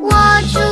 我祝